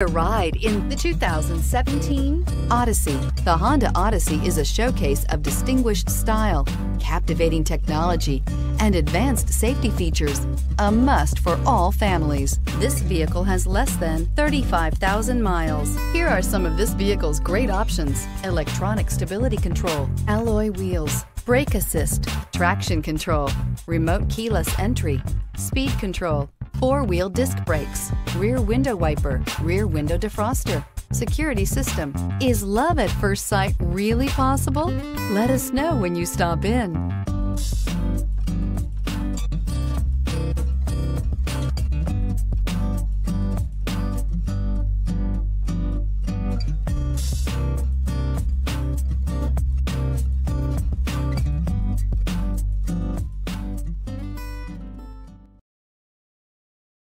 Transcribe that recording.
a ride in the 2017 Odyssey. The Honda Odyssey is a showcase of distinguished style, captivating technology, and advanced safety features. A must for all families. This vehicle has less than 35,000 miles. Here are some of this vehicle's great options. Electronic stability control, alloy wheels, brake assist, traction control, remote keyless entry, speed control, four-wheel disc brakes, rear window wiper, rear window defroster, security system. Is love at first sight really possible? Let us know when you stop in.